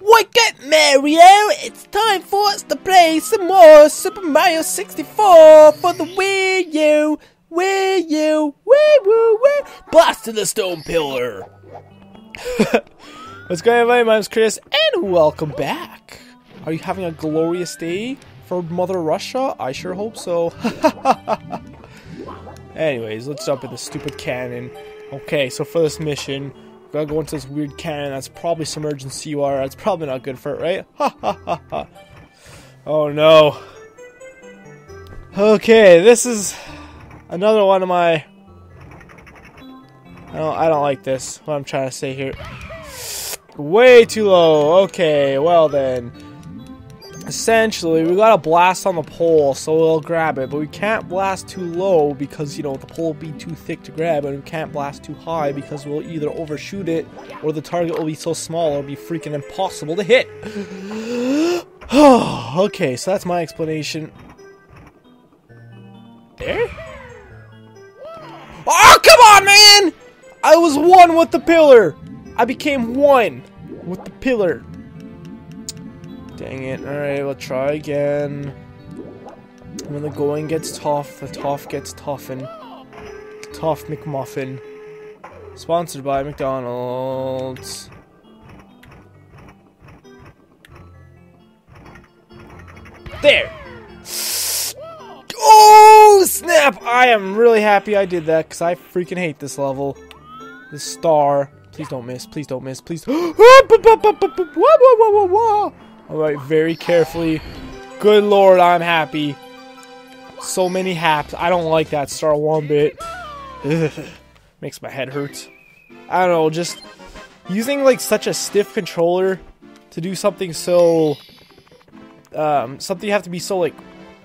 Wake up, Mario! Eh? It's time for us to play some more Super Mario 64 for the Wii U! Wii U! Wii Woo Wii! Blast to the stone pillar! What's going on? My name's Chris, and welcome back! Are you having a glorious day for Mother Russia? I sure hope so. Anyways, let's jump in the stupid cannon. Okay, so for this mission, Gotta go into this weird cannon that's probably submerged in seawater. That's probably not good for it, right? Ha ha ha ha. Oh no. Okay, this is another one of my. I don't, I don't like this. What I'm trying to say here. Way too low. Okay, well then essentially we got to blast on the pole so we'll grab it. But we can't blast too low because you know the pole will be too thick to grab and we can't blast too high because we'll either overshoot it or the target will be so small it'll be freaking impossible to hit. Okay so that's my explanation. There oh come on man! I was one with the pillar! I became one with the pillar Dang it. Alright, we'll try again. When the going gets tough, the tough gets toughened. Tough McMuffin. Sponsored by McDonald's. There! Oh, snap! I am really happy I did that, because I freaking hate this level. The star. Please don't miss, please don't miss, please. Alright, very carefully. Good lord, I'm happy. So many haps. I don't like that star one bit. Ugh. Makes my head hurt. I don't know, just using like such a stiff controller to do something so um something you have to be so like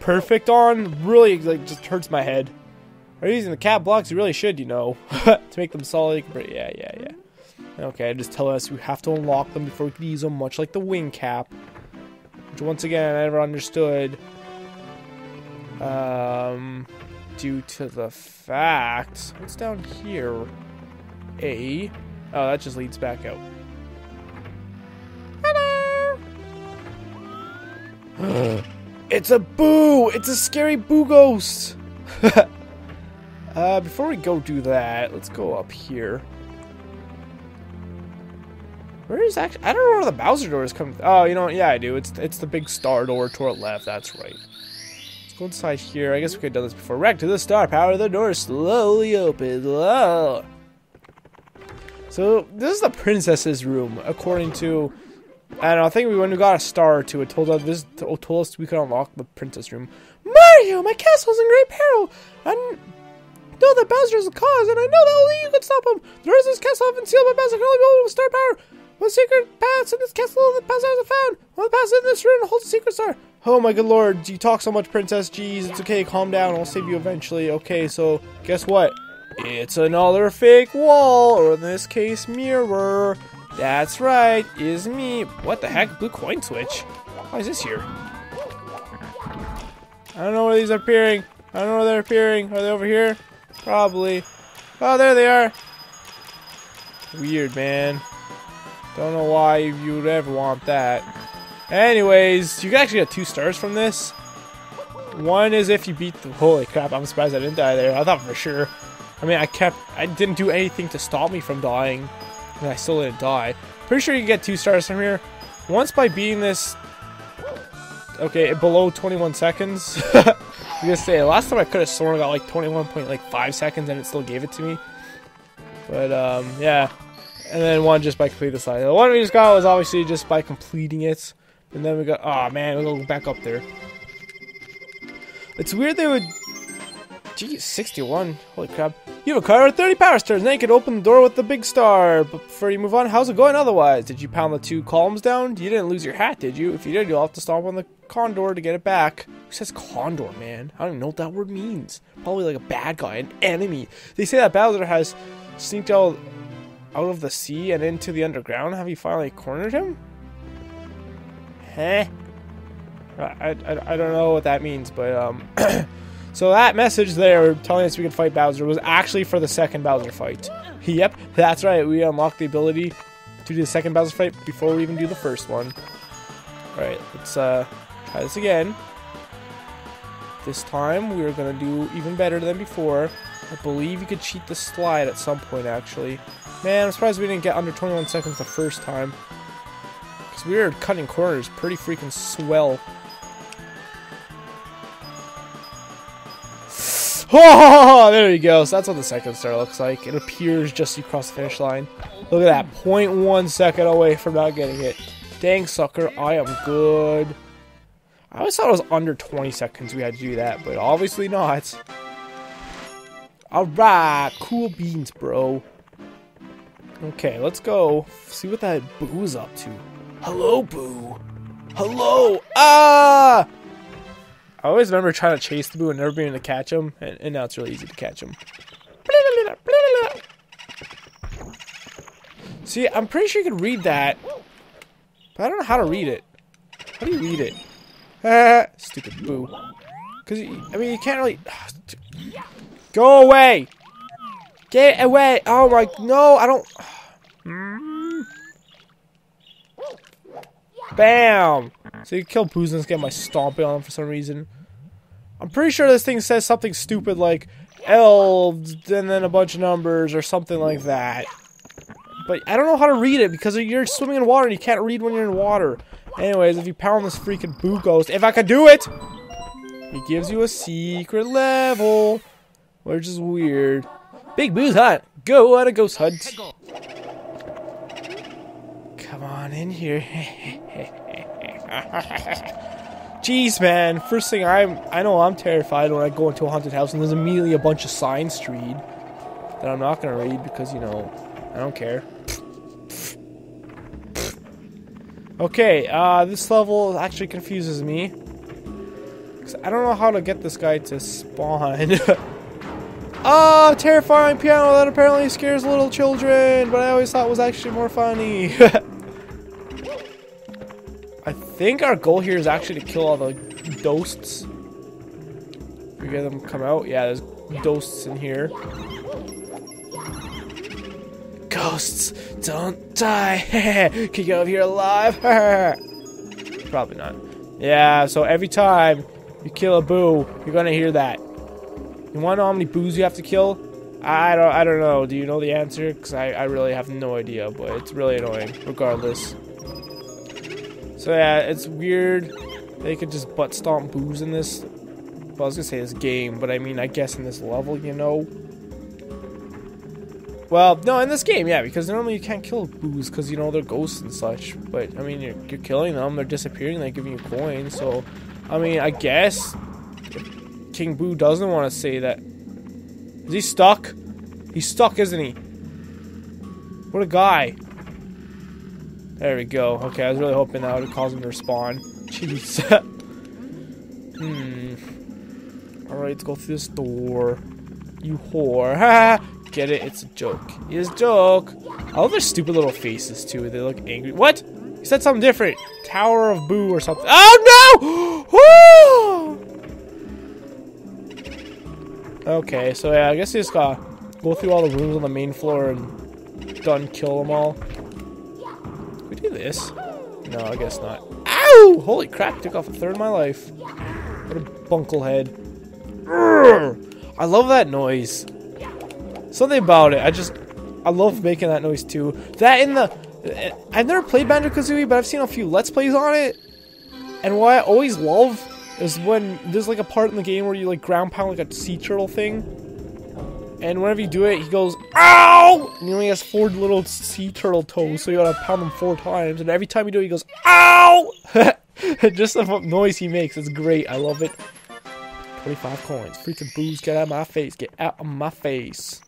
perfect on really like just hurts my head. Are you using the cap blocks? You really should, you know, to make them solid. But Yeah, yeah, yeah. Okay, just tell us we have to unlock them before we can use them, much like the wing cap. Which, once again, I never understood. Um, due to the fact... What's down here? A. Oh, that just leads back out. Hello! it's a boo! It's a scary boo ghost! uh, before we go do that, let's go up here. Where is actually? I don't know where the Bowser door is coming. Oh, you know what? Yeah, I do. It's it's the big star door to toward left. That's right. Let's go inside here. I guess we could have done this before. Wreck to the star. Power the door slowly opens. So this is the princess's room, according to. I don't. I think we when we got a star or two, it told us this told us we could unlock the princess room. Mario, my castle's in great peril. I know that Bowser is the cause, and I know that only you can stop him. The doors of this castle have been sealed by Bowser. Can only be to star power. What secret paths in this castle the Bowser has found? One paths in this room holds a secret star. Oh my good lord, you talk so much, princess. Jeez, it's okay, calm down. I'll save you eventually. Okay, so guess what? It's another fake wall, or in this case, mirror. That's right, is me. What the heck? Blue coin switch? Why is this here? I don't know where these are appearing. I don't know where they're appearing. Are they over here? Probably. Oh, there they are. Weird, man. Don't know why you would ever want that. Anyways, you can actually get two stars from this. One is if you beat the... Holy crap, I'm surprised I didn't die there. I thought for sure. I mean, I kept... I didn't do anything to stop me from dying. And I still didn't die. Pretty sure you can get two stars from here. Once by beating this... Okay, below 21 seconds. I'm gonna say, last time I could have sworn I got like 21.5 seconds and it still gave it to me. But, um, yeah and then one just by completing the side. The one we just got was obviously just by completing it. And then we got, oh man, we'll go back up there. It's weird they would, geez, 61, holy crap. You have a car with 30 power stars, then you can open the door with the big star. But before you move on, how's it going otherwise? Did you pound the two columns down? You didn't lose your hat, did you? If you did, you'll have to stomp on the condor to get it back. Who says condor, man? I don't even know what that word means. Probably like a bad guy, an enemy. They say that Bowser has sneaked out out of the sea and into the underground? Have you finally cornered him? Huh? I, I, I don't know what that means, but, um... so that message there telling us we could fight Bowser was actually for the second Bowser fight. Yep, that's right, we unlocked the ability to do the second Bowser fight before we even do the first one. Alright, let's uh, try this again. This time, we're going to do even better than before. I believe you could cheat the slide at some point, actually. Man, I'm surprised we didn't get under 21 seconds the first time. Because we were cutting corners pretty freaking swell. Oh, there we go. So that's what the second star looks like. It appears just you cross the finish line. Look at that. 0.1 second away from not getting it. Dang, sucker. I am good. I always thought it was under 20 seconds we had to do that, but obviously not. Alright. Cool beans, bro. Okay, let's go see what that Boo's up to. Hello, Boo. Hello. Ah! I always remember trying to chase the Boo and never being able to catch him, and, and now it's really easy to catch him. See, I'm pretty sure you can read that, but I don't know how to read it. How do you read it? Ah, stupid Boo. Because, I mean, you can't really... Go away! Get away! Oh my... No, I don't... Bam! So you kill Boos and get my stomping on him for some reason. I'm pretty sure this thing says something stupid like elves and then a bunch of numbers or something like that. But I don't know how to read it because you're swimming in water and you can't read when you're in water. Anyways, if you pound this freaking Boo Ghost, if I could do it! He gives you a secret level, which is weird. Big Boo's Hunt! Go on a ghost hunt! Come on in here. Jeez, man. First thing I'm, I know I'm terrified when I go into a haunted house and there's immediately a bunch of signs to read that I'm not gonna read because you know I don't care. Okay, uh, this level actually confuses me. Cause I don't know how to get this guy to spawn. oh, terrifying piano that apparently scares little children, but I always thought it was actually more funny. I think our goal here is actually to kill all the ghosts. We get them come out. Yeah, there's ghosts in here. Ghosts, don't die. Can you get over here alive? Probably not. Yeah, so every time you kill a boo, you're gonna hear that. You wanna know how many boos you have to kill? I don't I don't know. Do you know the answer? Because I, I really have no idea, but it's really annoying, regardless. So yeah, it's weird. They could just butt stomp boos in this. Well, I was gonna say this game, but I mean, I guess in this level, you know. Well, no, in this game, yeah, because normally you can't kill boos because you know they're ghosts and such. But I mean, you're, you're killing them, they're disappearing, they're giving you coins. So, I mean, I guess King Boo doesn't want to say that. Is he stuck? He's stuck, isn't he? What a guy. There we go. Okay, I was really hoping that would cause him to respawn. Jeez. hmm. Alright, let's go through this door. You whore. Ha! Get it? It's a joke. It's a joke. I love their stupid little faces, too. They look angry. What? He said something different. Tower of Boo or something. Oh, okay, so yeah, I guess you just gotta go through all the rooms on the main floor and done kill them all we do this? No, I guess not. Ow! Holy crap, took off a third of my life. What a bunklehead. I love that noise. Something about it. I just, I love making that noise too. That in the, I've never played Banjo-Kazooie, but I've seen a few Let's Plays on it. And what I always love is when there's like a part in the game where you like ground pound like a sea turtle thing. And whenever you do it, he goes, OW! And he only has four little sea turtle toes, so you gotta pound them four times. And every time you do it, he goes, OW! Just the noise he makes is great. I love it. 25 coins. Freaking boos, get out of my face. Get out of my face.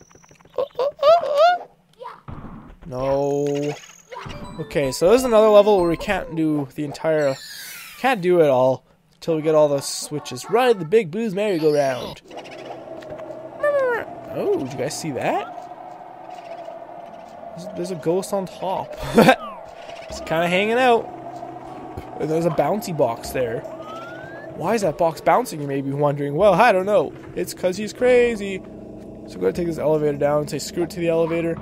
No. Okay, so there's another level where we can't do the entire... Can't do it all until we get all the switches. Ride the big Boos merry-go-round. Oh, did you guys see that? There's, a ghost on top. it's kind of hanging out. There's a bouncy box there. Why is that box bouncing, you may be wondering? Well, I don't know. It's because he's crazy. So I'm going to take this elevator down and say screw it to the elevator.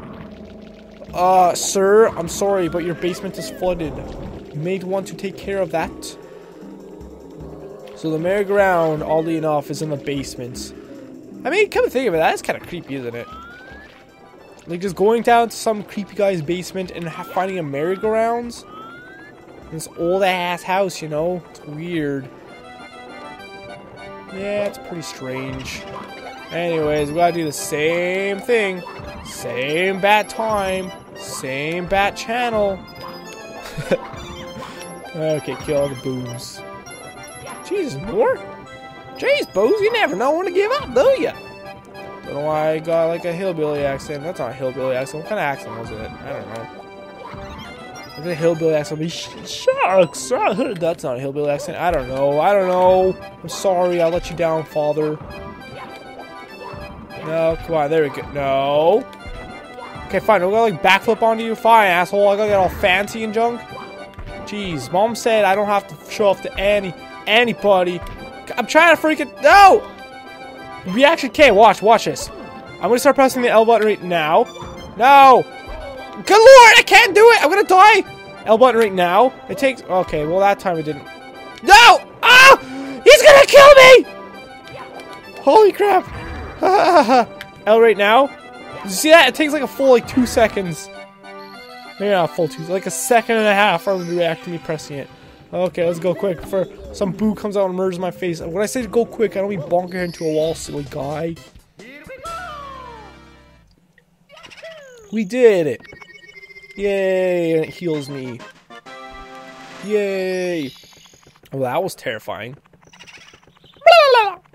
Uh, sir, I'm sorry, but your basement is flooded. You may want to take care of that. So the merry-go-round, oddly enough, is in the basement. I mean, come to think of it, that's kind of creepy, isn't it? Like, just going down to some creepy guy's basement and finding a merry-go-round? This old-ass house, you know? It's weird. Yeah, it's pretty strange. Anyways, we gotta do the same thing. Same bat time. Same bat channel. okay, kill all the boos. Jesus, more? Jeez, boos, you never know when to give up, do ya? Don't know why I got like a hillbilly accent. That's not a hillbilly accent. What kind of accent was it? I don't know. Like a hillbilly accent. Shucks! That's not a hillbilly accent. I don't know. I don't know. I'm sorry. I let you down, father. No, come on. There we go. No. Okay, fine. I'm gonna like backflip onto you. Fine, asshole. I gotta get all fancy and junk. Jeez, mom said I don't have to show off to any anybody. I'm trying to freaking no. Reaction K. Watch, watch this. I'm gonna start pressing the L button right now. No. Good lord, I can't do it. I'm gonna die. L button right now. It takes. Okay, well that time it didn't. No. Ah! He's gonna kill me. Holy crap. L right now. You see that? It takes like a full like two seconds. Maybe not full two, like a second and a half for them to react to me pressing it. Okay, let's go quick before some boo comes out and murders my face. When I say go quick, I don't mean bonk into a wall, silly guy. We did it! Yay! And it heals me. Yay! Well, that was terrifying.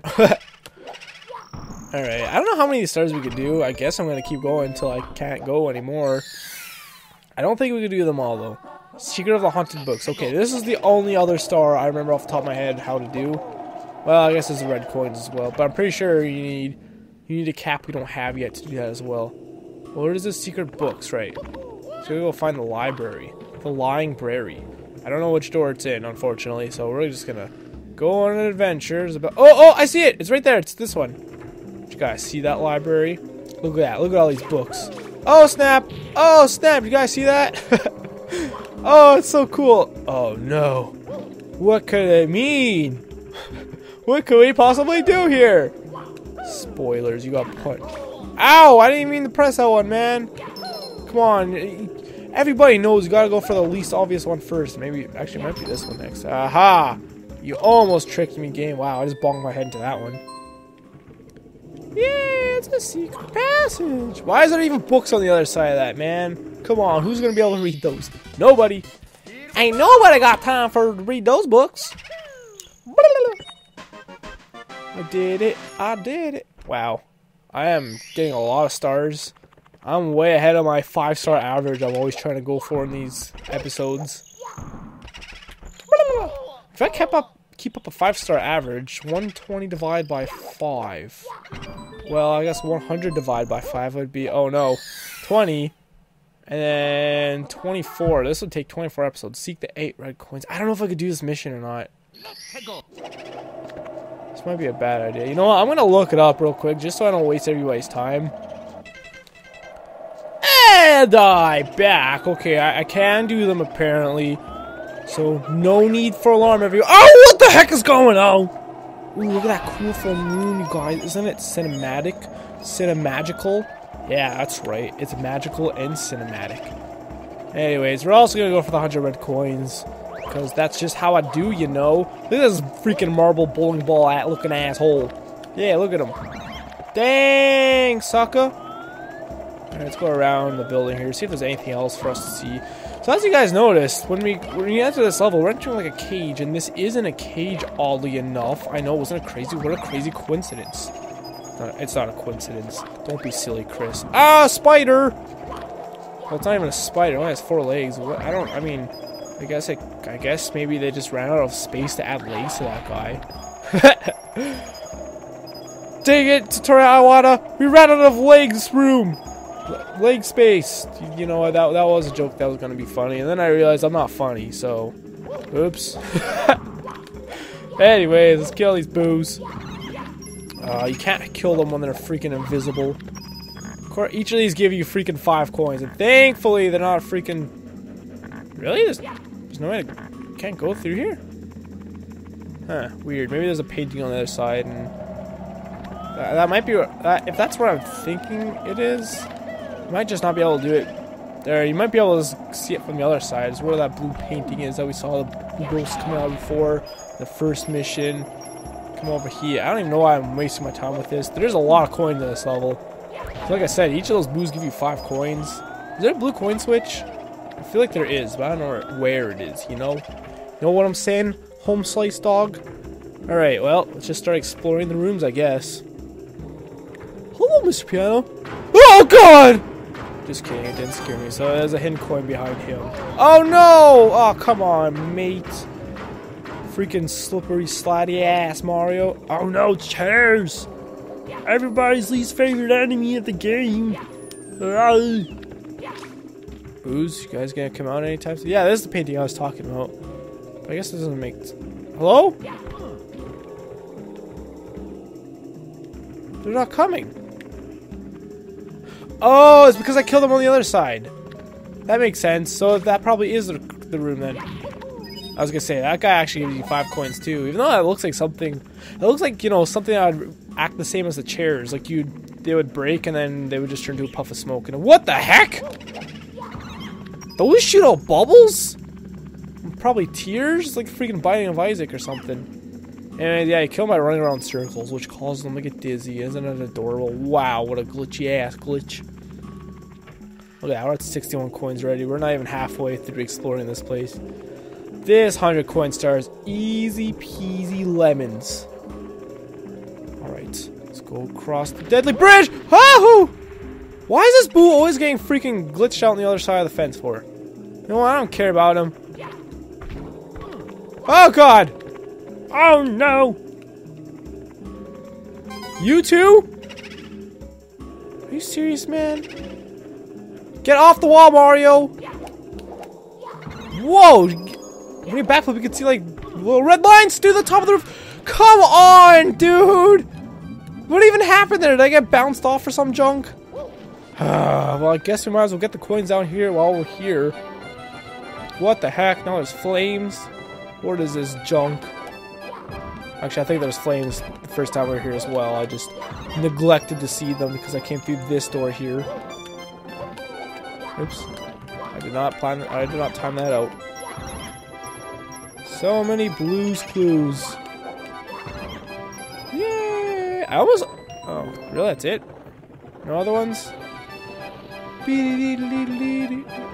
Alright, I don't know how many stars we could do. I guess I'm gonna keep going until I can't go anymore. I don't think we could do them all, though. Secret of the Haunted Books. Okay, this is the only other star I remember off the top of my head how to do. Well, I guess there's the red coins as well, but I'm pretty sure you need you need a cap we don't have yet to do that as well. What is the secret books, right? So we go find the library. The Lying Brary. I don't know which door it's in, unfortunately, so we're just gonna go on an adventure. About oh, oh, I see it! It's right there. It's this one. You guys see that library? Look at that. Look at all these books. Oh, snap! Oh, snap! You guys see that? oh, it's so cool. Oh, no. What could it mean? what could we possibly do here? Spoilers, you got put. Ow! I didn't mean to press that one, man. Come on. Everybody knows you gotta go for the least obvious one first. Maybe, actually, might be this one next. Aha! You almost tricked me, game. Wow, I just bonked my head into that one. Yeah, it's a secret passage. Why is there even books on the other side of that, man? Come on, who's gonna be able to read those? Nobody. Ain't nobody got time for to read those books. I did it. I did it. Wow. I am getting a lot of stars. I'm way ahead of my five star average I'm always trying to go for in these episodes. If I kept up keep up a five star average, 120 divided by 5. Well, I guess 100 divided by 5 would be, oh no, 20. And then 24. This would take 24 episodes. Seek the 8 red coins. I don't know if I could do this mission or not. This might be a bad idea. You know what? I'm going to look it up real quick just so I don't waste everybody's time. And I back. Okay, I, I can do them apparently. So, no need for alarm everyone. Oh, what the heck is going on? Ooh, look at that cool full moon, you guys. Isn't it cinematic? Cinemagical? Yeah, that's right. It's magical and cinematic. Anyways, we're also gonna go for the 100 red coins. Because that's just how I do, you know. Look at this freaking marble bowling ball at looking asshole. Yeah, look at him. Dang, sucker. Right, let's go around the building here, see if there's anything else for us to see. So as you guys noticed, when we when we enter this level, we're entering like a cage, and this isn't a cage, oddly enough. I know, it wasn't it crazy? What a crazy coincidence. It's not a coincidence. Don't be silly, Chris. Ah, spider! Well, it's not even a spider. It only has four legs. What? I don't, I mean, I guess I, I guess maybe they just ran out of space to add legs to that guy. Dang it, Iwata! We ran out of legs room! leg space. You know what? That, that was a joke that was going to be funny. And then I realized I'm not funny, so... Oops. Anyways, let's kill these boos. Uh, you can't kill them when they're freaking invisible. Each of these give you freaking five coins, and thankfully they're not freaking. Really? There's, there's no way to. Can't go through here. Huh? Weird. Maybe there's a painting on the other side, and that, that might be. That, if that's what I'm thinking it is, you might just not be able to do it there. You might be able to see it from the other side. It's where that blue painting is that we saw the blue ghosts coming out before the first mission. Come over here. I don't even know why I'm wasting my time with this. There's a lot of coins in this level. So like I said, each of those blues give you five coins. Is there a blue coin switch? I feel like there is, but I don't know where it is, you know? You know what I'm saying? Home slice dog? Alright, well, let's just start exploring the rooms, I guess. Hello, Mr. Piano. Oh, God! Just kidding, it didn't scare me. So there's a hidden coin behind him. Oh, no! Oh, come on, mate freaking slippery, slidey ass, Mario. Oh no, chairs! Everybody's least favorite enemy of the game. Uh, Boos, you guys gonna come out anytime soon? Yeah, this is the painting I was talking about. But I guess this doesn't make... Hello? They're not coming. Oh, it's because I killed them on the other side. That makes sense. So that probably is the, the room then. I was gonna say that guy actually gives you five coins too, even though that looks like something. It looks like you know something that would act the same as the chairs. Like you, they would break and then they would just turn to a puff of smoke. And what the heck? Those shoot out bubbles? Probably tears, like freaking Binding of Isaac or something. And yeah, you kill by running around circles, which causes them to get dizzy. Isn't it adorable? Wow, what a glitchy ass glitch. Okay, we're at 61 coins already. We're not even halfway through exploring this place. This 100 coin stars, easy peasy lemons. Alright, let's go across the deadly bridge! Wahoo! Why is this boo always getting freaking glitched out on the other side of the fence for? You know what, I don't care about him. Oh god! Oh no! You too? Are you serious, man? Get off the wall, Mario! Whoa! When you backflip, you can see like little red lines through the top of the roof. Come on, dude! What even happened there? Did I get bounced off or some junk? well, I guess we might as well get the coins down here while we're here. What the heck? Now there's flames. What is this junk? Actually, I think there's flames the first time we were here as well. I just neglected to see them because I came through this door here. Oops. I did not plan. I did not time that out. So many blues clues. Yeah, I was. Oh, really? That's it? No other ones?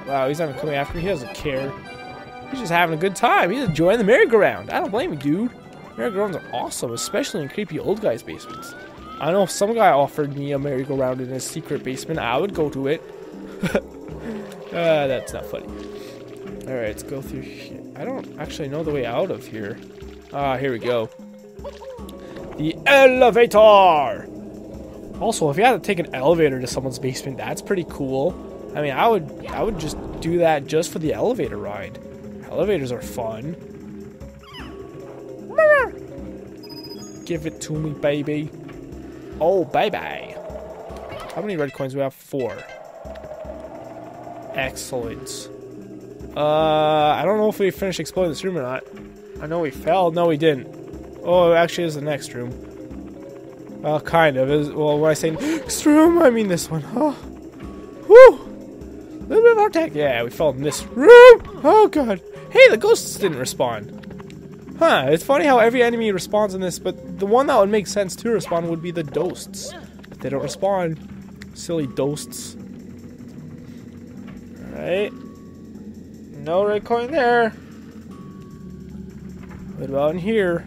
Wow, he's not even coming after me. He doesn't care. He's just having a good time. He's enjoying the merry-go-round. I don't blame you, dude. Merry-go-rounds are awesome, especially in creepy old guys' basements. I know if some guy offered me a merry-go-round in his secret basement, I would go to it. uh, that's not funny. Alright, let's go through here. I don't actually know the way out of here. Ah, here we go. The elevator! Also, if you had to take an elevator to someone's basement, that's pretty cool. I mean, I would I would just do that just for the elevator ride. Elevators are fun. Give it to me, baby. Oh, baby. How many red coins do we have? Four. Excellent. Uh, I don't know if we finished exploring this room or not. I know we fell. No, we didn't. Oh, actually, is the next room. Well, kind of. Is well, when I say next room, I mean this one. Oh, whoo! A little bit more tech. Yeah, we fell in this room. Oh god. Hey, the ghosts didn't respond. Huh? It's funny how every enemy responds in this, but the one that would make sense to respond would be the. But they don't respond. Silly ghosts. All right. No red coin there. What about in here?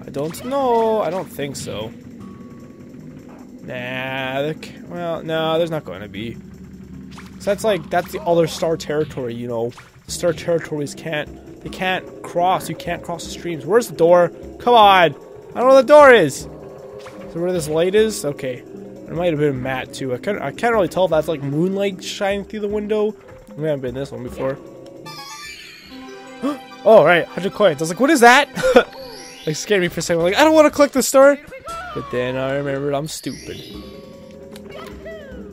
I don't know. I don't think so. Nah, well, no, there's not going to be. So that's like, that's the other star territory, you know. Star territories can't, they can't cross. You can't cross the streams. Where's the door? Come on. I don't know where the door is. So where this light is? Okay. It might have been matte too. I can't, I can't really tell if that's like moonlight shining through the window we haven't been in this one before. oh, right, 100 coins. I was like, what is that? like, scared me for a second. I'm like, I don't want to collect the store. But then I remembered I'm stupid.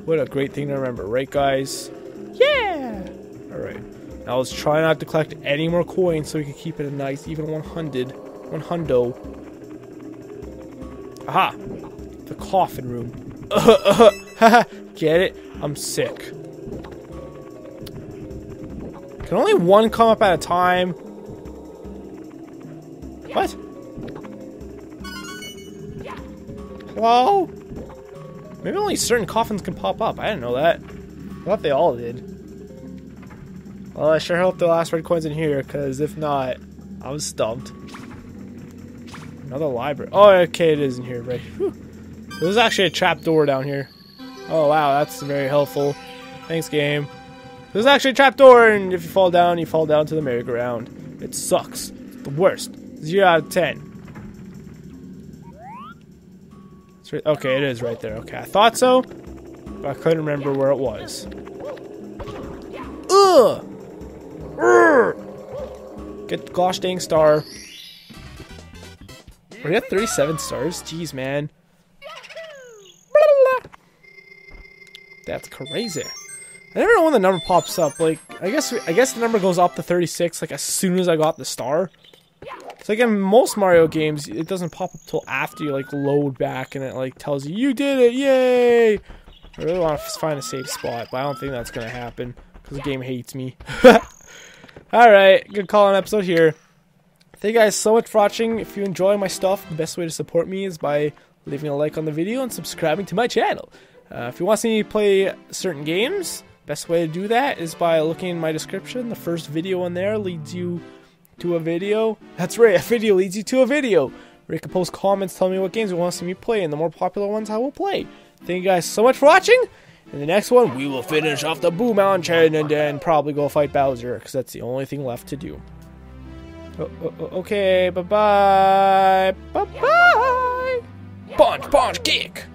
What a great thing to remember, right, guys? Yeah! Alright. Now let's try not to collect any more coins so we can keep it a nice, even 100. 100. Aha! The coffin room. Get it? I'm sick. Can only one come up at a time? What? Hello? Maybe only certain coffins can pop up. I didn't know that. I thought they all did. Well, I sure hope the last red coin's in here, because if not, I was stumped. Another library. Oh, okay, it is in here, right? Whew. There's actually a trap door down here. Oh, wow, that's very helpful. Thanks, game. There's actually a trap door, and if you fall down, you fall down to the merry-go-round. It sucks. It's the worst. Zero out of ten. Right, okay, it is right there. Okay, I thought so, but I couldn't remember where it was. Ugh! Get the gosh dang star. We got 37 stars? Jeez, man. That's crazy. I never know when the number pops up. Like, I guess I guess the number goes up to 36 like as soon as I got the star. It's like in most Mario games, it doesn't pop up till after you like load back and it like tells you you did it, yay! I really want to find a safe spot, but I don't think that's gonna happen because the game hates me. All right, good call on episode here. Thank you guys so much for watching. If you enjoy my stuff, the best way to support me is by leaving a like on the video and subscribing to my channel. Uh, if you want to see me play certain games, best way to do that is by looking in my description. The first video in there leads you to a video. That's right, a video leads you to a video where you can post comments telling me what games you want to see me play, and the more popular ones I will play. Thank you guys so much for watching. In the next one, we will finish off the Boo Mountain and then probably go fight Bowser, because that's the only thing left to do. Oh, oh, oh, okay, bye-bye. Bye-bye. Punch, punch, kick.